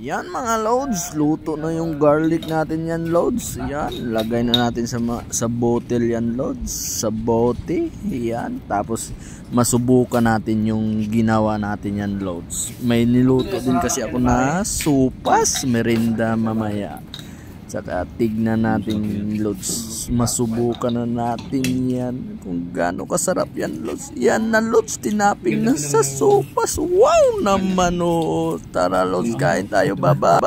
Yan mga loads, luto na yung garlic natin yan loads. Yan, lagay na natin sa sa bottle yan loads, sa bote. Yan, tapos masubukan natin yung ginawa natin yan loads. May niluto din kasi ako na supas, merinda mamaya. Tsaka tignan natin loads. Masubukan na natin yan. Kung gaano kasarap yan loads. Yan na loads. Tinaping na sa sopas. Wow naman oh. Tara loads kain tayo baba.